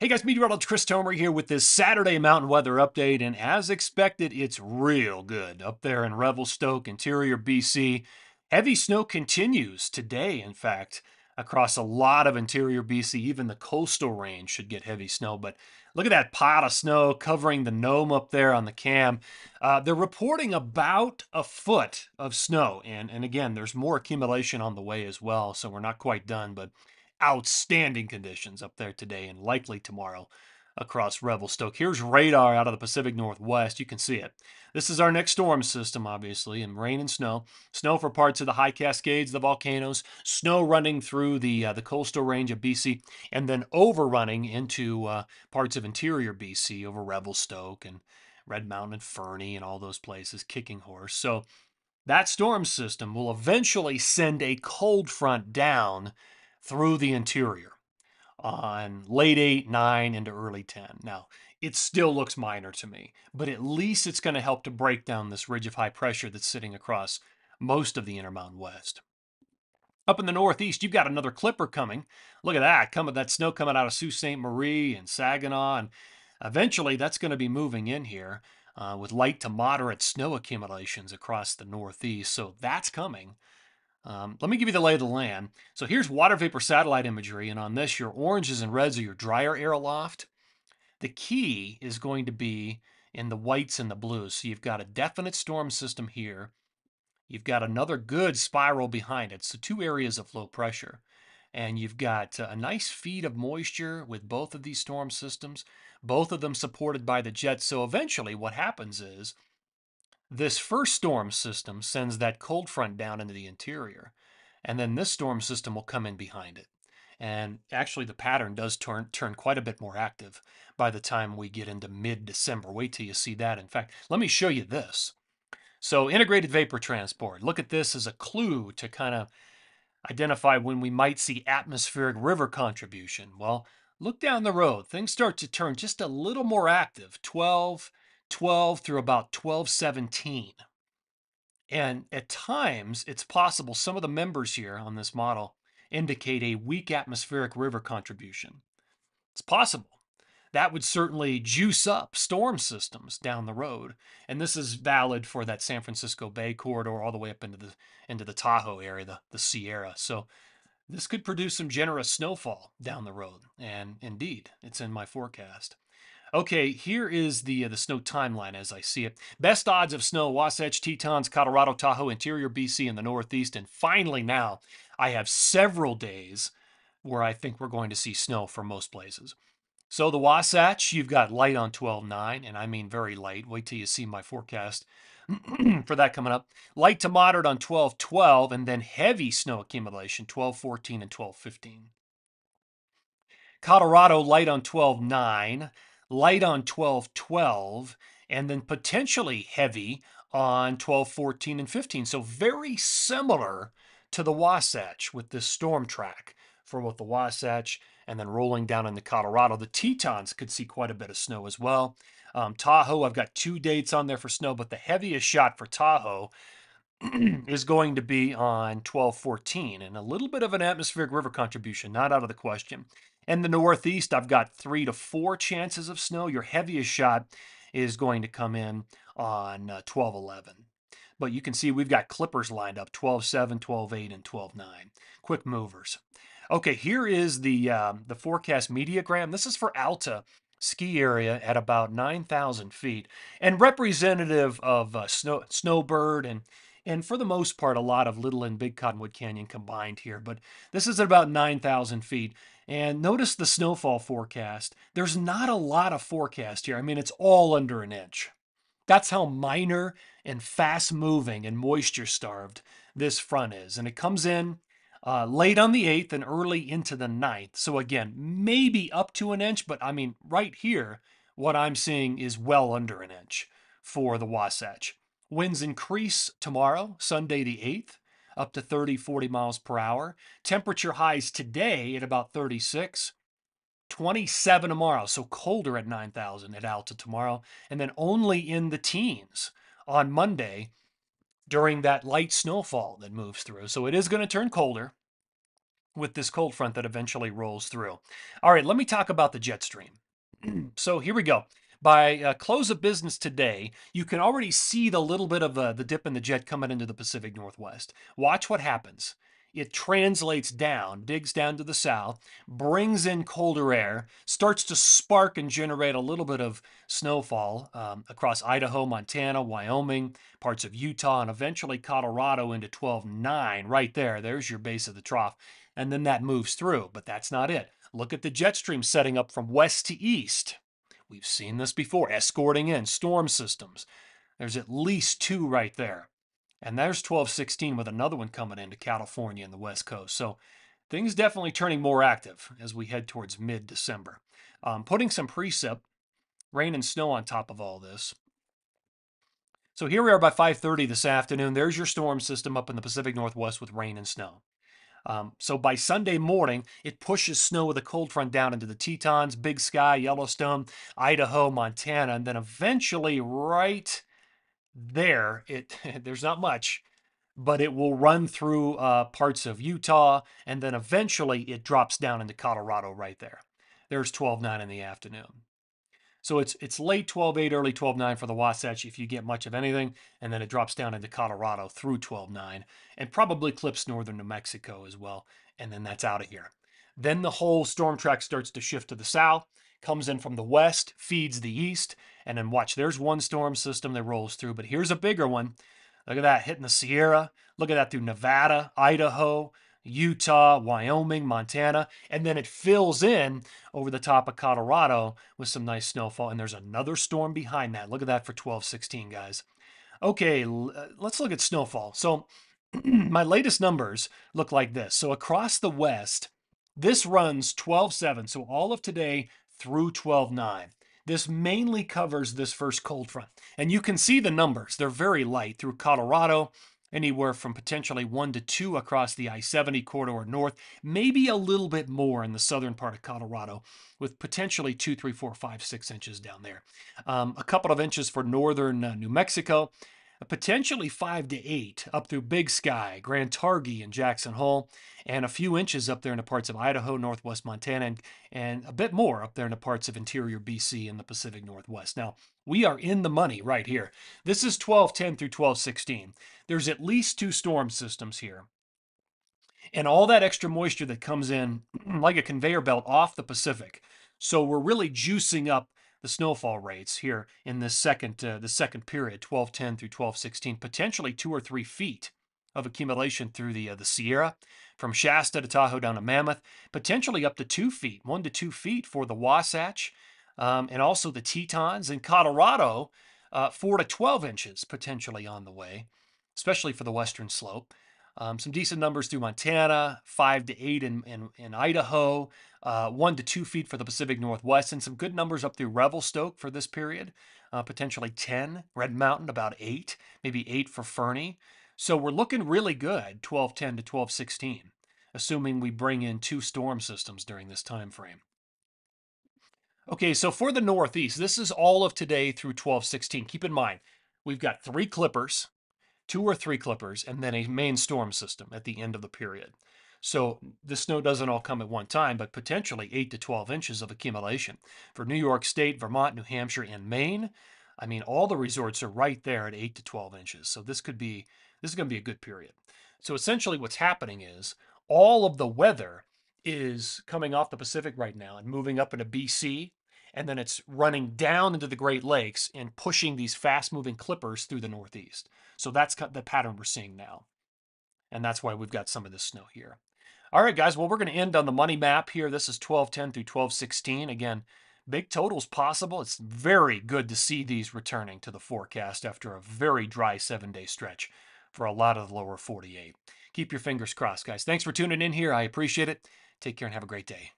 Hey guys, meteorologist Chris Tomer here with this Saturday mountain weather update. And as expected, it's real good up there in Revelstoke, interior BC. Heavy snow continues today, in fact, across a lot of interior BC. Even the coastal range should get heavy snow. But look at that pot of snow covering the gnome up there on the cam. Uh, they're reporting about a foot of snow. And, and again, there's more accumulation on the way as well. So we're not quite done. But outstanding conditions up there today and likely tomorrow across Revelstoke. Here's radar out of the Pacific Northwest. You can see it. This is our next storm system, obviously, and rain and snow. Snow for parts of the high Cascades, the volcanoes, snow running through the uh, the coastal range of BC, and then overrunning into uh, parts of interior BC over Revelstoke and Red Mountain and Fernie and all those places, Kicking Horse. So that storm system will eventually send a cold front down through the interior on late 8, 9, into early 10. Now, it still looks minor to me, but at least it's going to help to break down this ridge of high pressure that's sitting across most of the Intermountain West. Up in the northeast, you've got another clipper coming. Look at that, coming that snow coming out of Sault Ste. Marie and Saginaw, and eventually that's going to be moving in here uh, with light to moderate snow accumulations across the northeast. So that's coming. Um, let me give you the lay of the land. So here's water vapor satellite imagery, and on this, your oranges and reds are your drier air aloft. The key is going to be in the whites and the blues. So you've got a definite storm system here. You've got another good spiral behind it. So two areas of low pressure. And you've got a nice feed of moisture with both of these storm systems, both of them supported by the jet. So eventually what happens is this first storm system sends that cold front down into the interior, and then this storm system will come in behind it. And actually, the pattern does turn turn quite a bit more active by the time we get into mid-December. Wait till you see that. In fact, let me show you this. So integrated vapor transport. Look at this as a clue to kind of identify when we might see atmospheric river contribution. Well, look down the road. Things start to turn just a little more active. 12, 12 through about 1217. And at times, it's possible some of the members here on this model indicate a weak atmospheric river contribution. It's possible. That would certainly juice up storm systems down the road. And this is valid for that San Francisco Bay corridor all the way up into the into the Tahoe area, the, the Sierra. So this could produce some generous snowfall down the road. And indeed, it's in my forecast. Okay, here is the uh, the snow timeline as I see it. Best odds of snow: Wasatch, Tetons, Colorado, Tahoe, Interior BC, and the Northeast. And finally, now I have several days where I think we're going to see snow for most places. So the Wasatch, you've got light on 12.9, and I mean very light. Wait till you see my forecast for that coming up. Light to moderate on 12.12, and then heavy snow accumulation 12.14 and 12.15. Colorado, light on 12.9 light on 12 12, and then potentially heavy on 12 14 and 15. So very similar to the Wasatch with this storm track for both the Wasatch and then rolling down into Colorado. The Tetons could see quite a bit of snow as well. Um, Tahoe, I've got two dates on there for snow, but the heaviest shot for Tahoe is going to be on 1214 and a little bit of an atmospheric river contribution, not out of the question. In the Northeast, I've got three to four chances of snow. Your heaviest shot is going to come in on uh, 12 11. But you can see we've got clippers lined up 12 7, 12 8, and 12 9. Quick movers. Okay, here is the, um, the forecast meteogram. This is for Alta ski area at about 9,000 feet and representative of uh, snow, Snowbird and and for the most part, a lot of Little and Big Cottonwood Canyon combined here. But this is at about 9,000 feet. And notice the snowfall forecast. There's not a lot of forecast here. I mean, it's all under an inch. That's how minor and fast moving and moisture starved this front is. And it comes in uh, late on the 8th and early into the 9th. So again, maybe up to an inch, but I mean, right here, what I'm seeing is well under an inch for the Wasatch. Winds increase tomorrow, Sunday the 8th up to 30, 40 miles per hour. Temperature highs today at about 36. 27 tomorrow, so colder at 9,000 at Alta tomorrow, and then only in the teens on Monday during that light snowfall that moves through. So it is going to turn colder. with this cold front that eventually rolls through. All right, let me talk about the jet stream. so here we go. By uh, close of business today, you can already see the little bit of uh, the dip in the jet coming into the Pacific Northwest. Watch what happens. It translates down, digs down to the south, brings in colder air, starts to spark and generate a little bit of snowfall um, across Idaho, Montana, Wyoming, parts of Utah, and eventually Colorado into 12.9 right there. There's your base of the trough. And then that moves through, but that's not it. Look at the jet stream setting up from west to east. We've seen this before, escorting in storm systems. There's at least two right there. And there's 1216 with another one coming into California and the West Coast. So things definitely turning more active as we head towards mid December. Um, putting some precip, rain and snow on top of all this. So here we are by 5:30 this afternoon. There's your storm system up in the Pacific Northwest with rain and snow. Um, so by Sunday morning, it pushes snow with a cold front down into the Tetons, Big Sky, Yellowstone, Idaho, Montana, and then eventually right there, it there's not much, but it will run through uh, parts of Utah, and then eventually it drops down into Colorado right there. There's 12.9 in the afternoon. So it's it's late 12.8, early 12.9 for the Wasatch if you get much of anything, and then it drops down into Colorado through 12.9 and probably clips northern New Mexico as well, and then that's out of here. Then the whole storm track starts to shift to the south, comes in from the west, feeds the east, and then watch, there's one storm system that rolls through, but here's a bigger one. Look at that hitting the Sierra. Look at that through Nevada, Idaho, Utah, Wyoming, Montana, and then it fills in over the top of Colorado with some nice snowfall. And there's another storm behind that. Look at that for 12 16, guys. Okay, uh, let's look at snowfall. So, my latest numbers look like this. So, across the West, this runs 12 7. So, all of today through 12 9. This mainly covers this first cold front. And you can see the numbers. They're very light through Colorado, anywhere from potentially one to two across the I 70 corridor north, maybe a little bit more in the southern part of Colorado, with potentially two, three, four, five, six inches down there. Um, a couple of inches for northern uh, New Mexico, potentially five to eight up through Big Sky, Grand Targhee, and Jackson Hole, and a few inches up there in the parts of Idaho, northwest Montana, and, and a bit more up there in the parts of interior BC and the Pacific Northwest. Now, we are in the money right here. This is 1210 through 1216. There's at least two storm systems here. And all that extra moisture that comes in like a conveyor belt off the Pacific. So we're really juicing up the snowfall rates here in this second uh, the second period 1210 through 1216 potentially two or three feet of accumulation through the uh, the Sierra from Shasta to Tahoe down to Mammoth potentially up to two feet one to two feet for the Wasatch um, and also the Tetons in Colorado uh, four to 12 inches potentially on the way especially for the western slope um, some decent numbers through Montana, five to eight in, in, in Idaho, uh, one to two feet for the Pacific Northwest, and some good numbers up through Revelstoke for this period, uh, potentially 10. Red Mountain, about eight, maybe eight for Fernie. So we're looking really good, 1210 to 1216, assuming we bring in two storm systems during this time frame. Okay, so for the Northeast, this is all of today through 1216. Keep in mind, we've got three clippers two or three clippers, and then a main storm system at the end of the period. So the snow doesn't all come at one time, but potentially 8 to 12 inches of accumulation. For New York State, Vermont, New Hampshire, and Maine, I mean, all the resorts are right there at 8 to 12 inches. So this could be, this is going to be a good period. So essentially what's happening is all of the weather is coming off the Pacific right now and moving up into BC and then it's running down into the Great Lakes and pushing these fast moving clippers through the Northeast. So that's the pattern we're seeing now. And that's why we've got some of this snow here. All right, guys. Well, we're going to end on the money map here. This is 1210 through 1216. Again, big totals possible. It's very good to see these returning to the forecast after a very dry seven day stretch for a lot of the lower 48. Keep your fingers crossed, guys. Thanks for tuning in here. I appreciate it. Take care and have a great day.